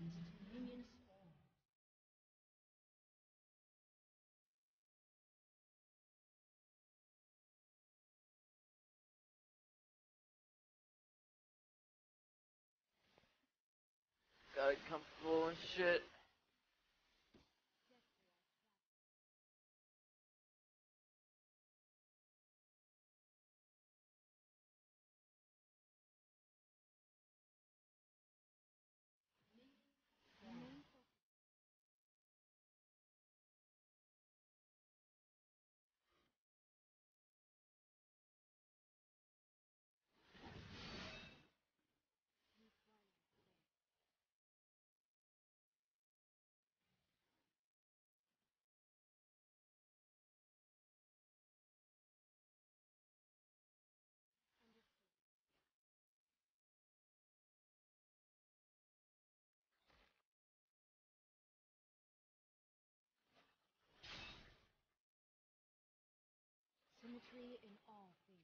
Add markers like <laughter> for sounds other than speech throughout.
30 seconds until minions spawn. Got it comfortable and shit. Symmetry in all things.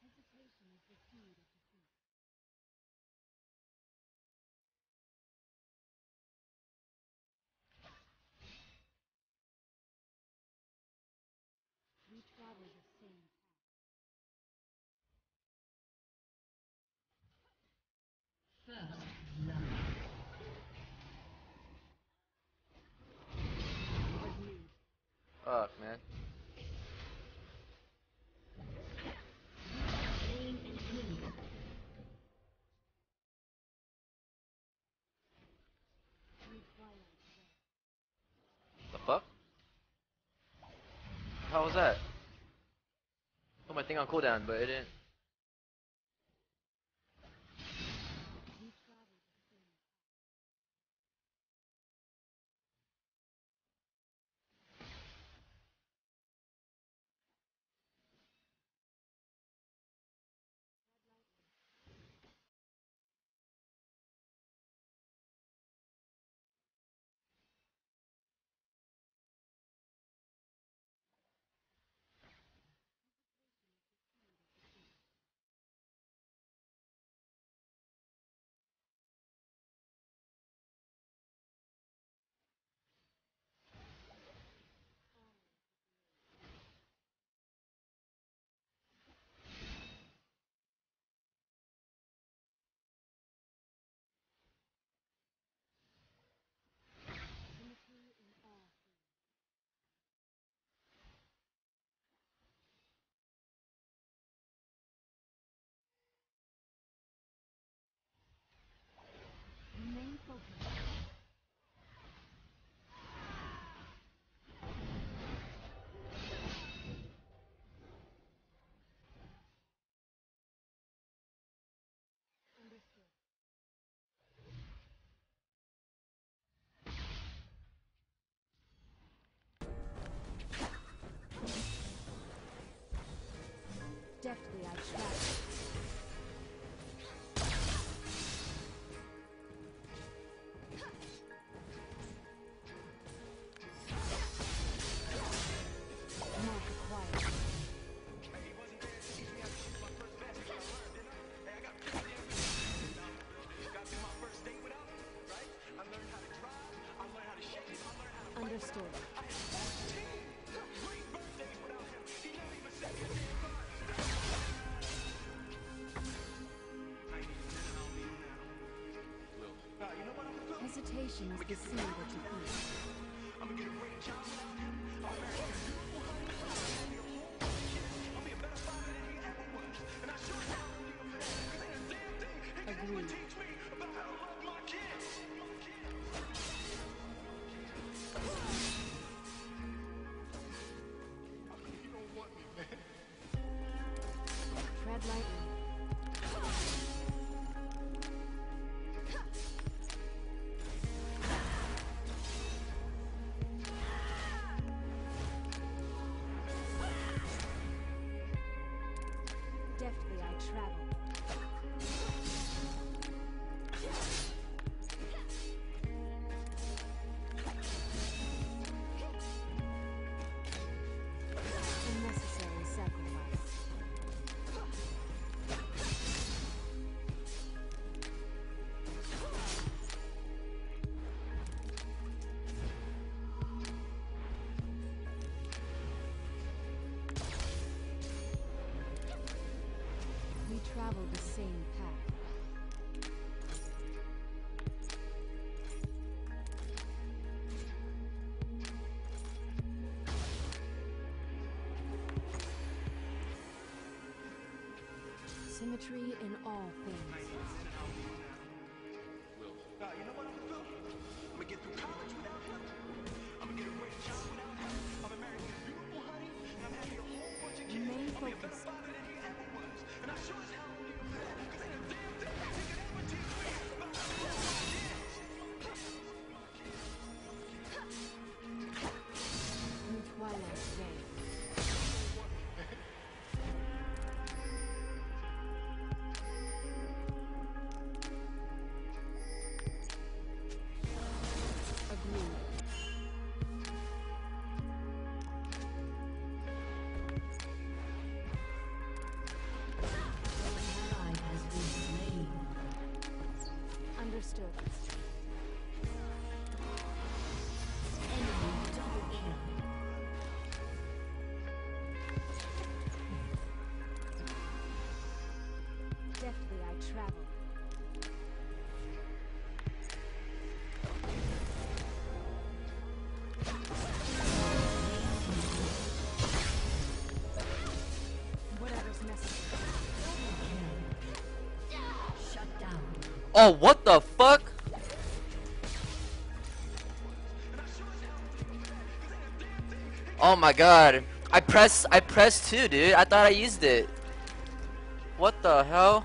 Hesitation is the seed of defeat. We travel the same path. First love. Agreed. Fuck, man. Slain an enemy. Through twilight red. The fuck? How was that? Put my thing on cooldown, but it didn't. Remain Understood. Hesitation is the seed of defeat. Symmetry in all things. Remain Oh, what the fuck? Oh my god. I pressed, I pressed two, dude. I thought I used it. What the hell?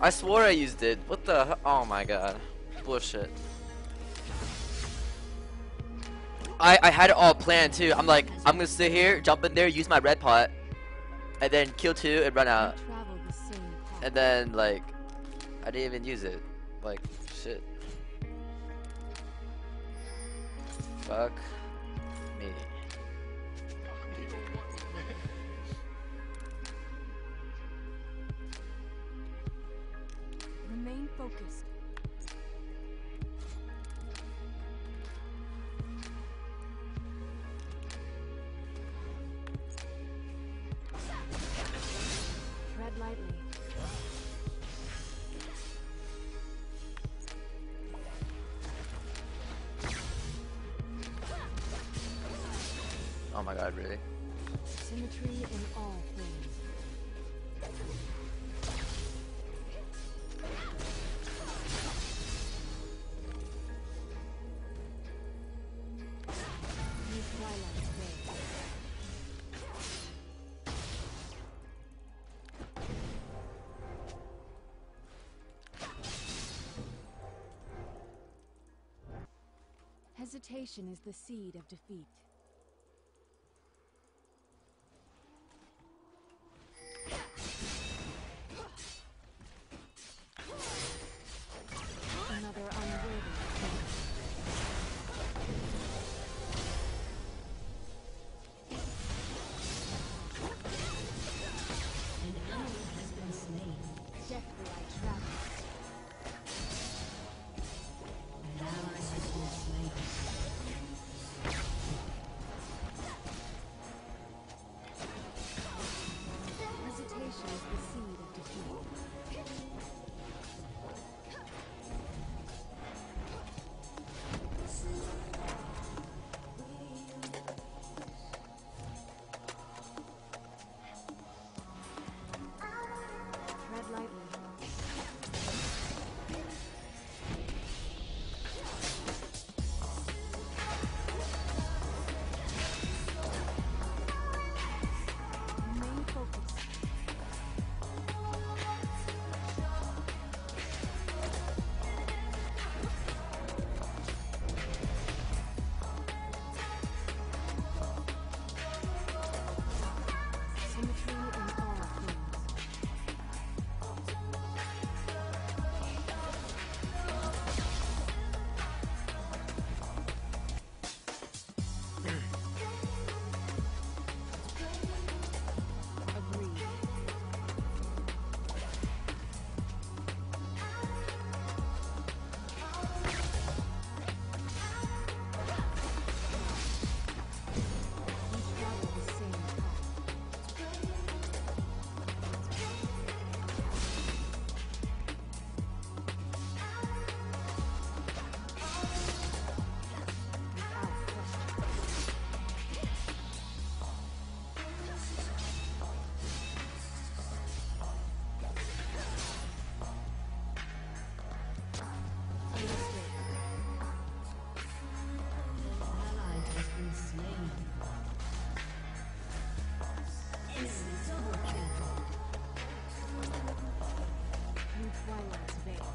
I swore I used it. What the hell? Oh my god. Bullshit. I, I had it all planned too. I'm like, I'm gonna sit here, jump in there, use my red pot, and then kill two and run out. We travel the same path. And then like, I didn't even use it. Like, shit. Fuck me. Remain focused. My god, really? Symmetry in all things. Hesitation is the seed of defeat. New Twilight Veil.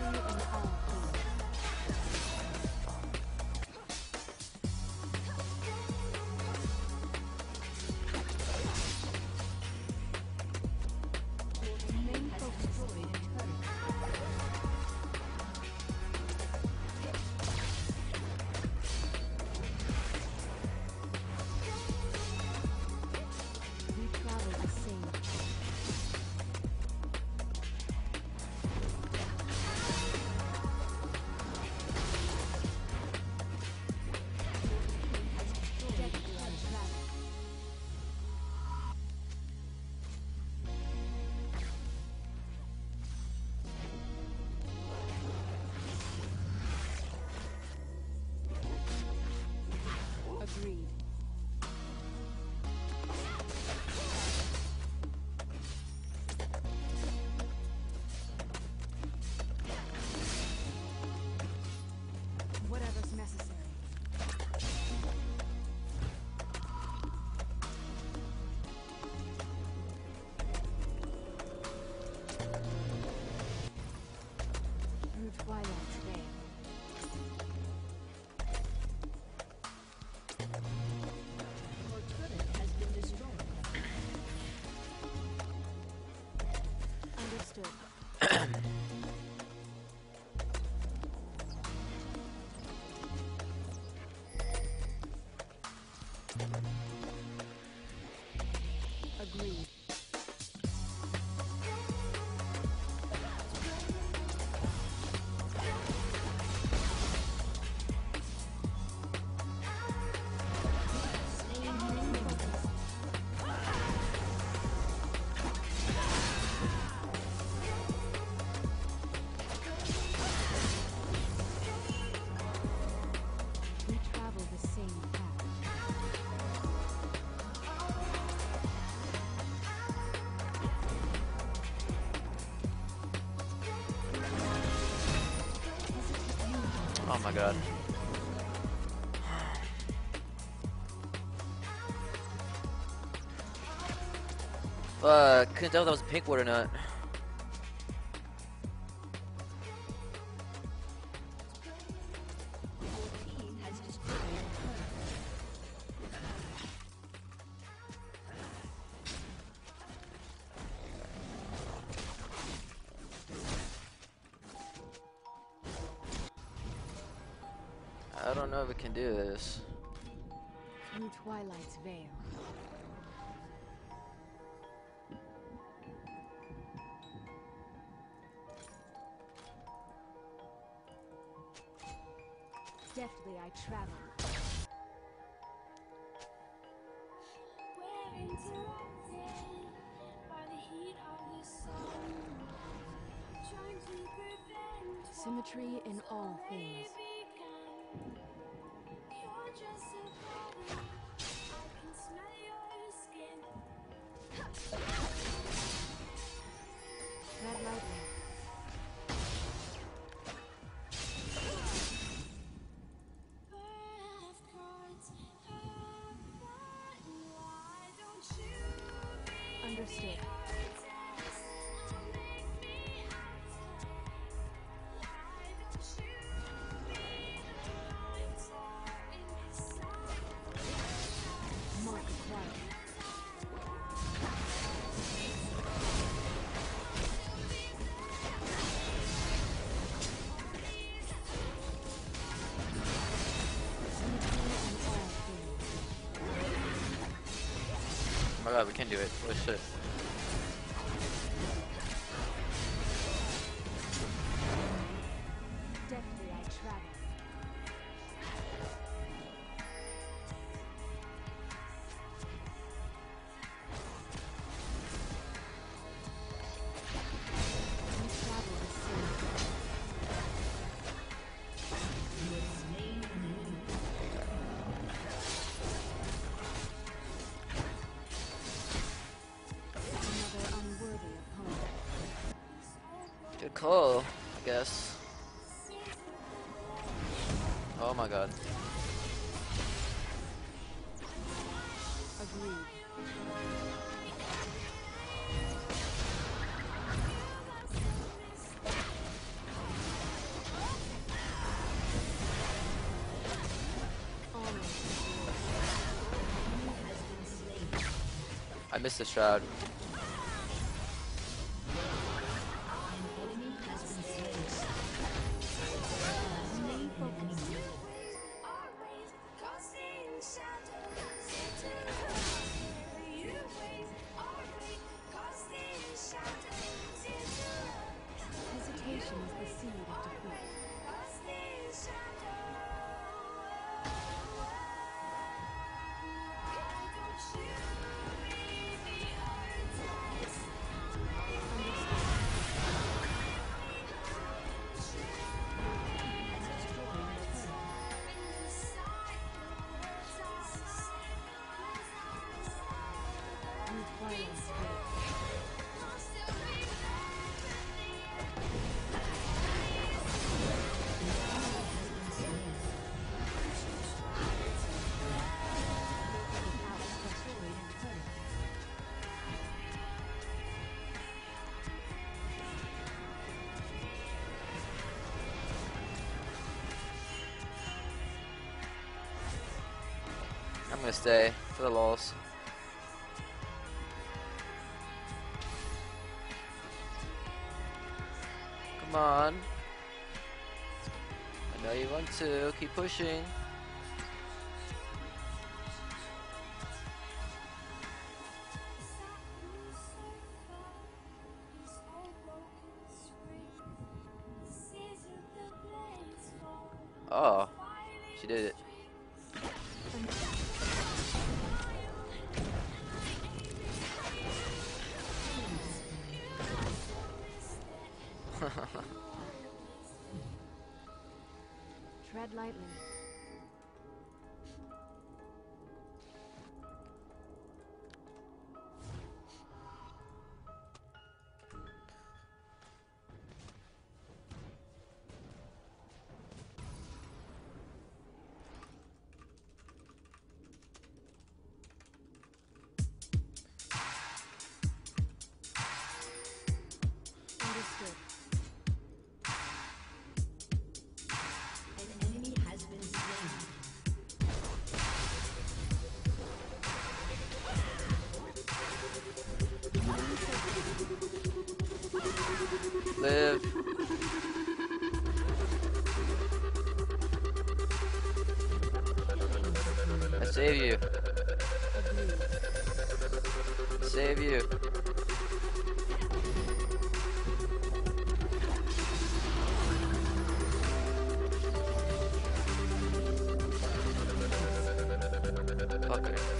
Thank you. Oh my god. Fuck, couldn't tell if that was pink ward or not. I don't know if it can do this. Through Twilight's veil. Deftly I travel. Symmetry in all things. Oh god, we can do it. Holy shit. I missed the shroud. I'm gonna stay for the lols. Come on. I know you want to. Keep pushing. Live. I save you. Save you. Okay.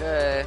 Okay.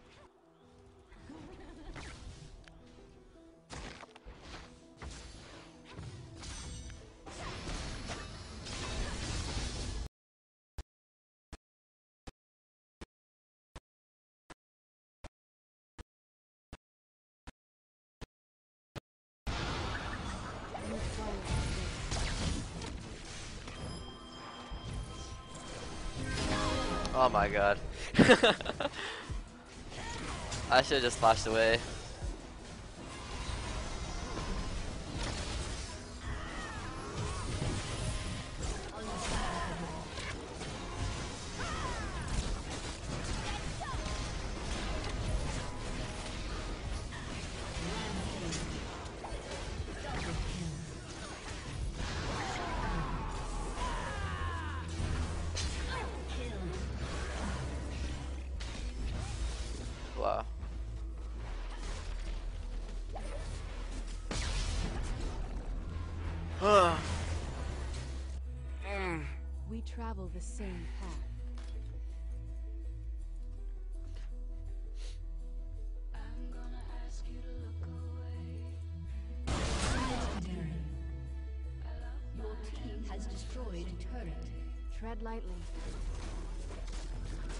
Oh my god. <laughs> I should have just flashed away. Mm. We travel the same path. Your team has destroyed a turret. Tread lightly.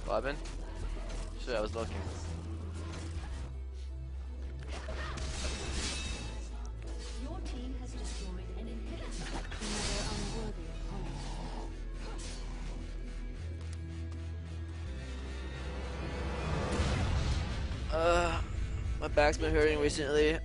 Robin? Shit, I was looking. Back's been hurting recently.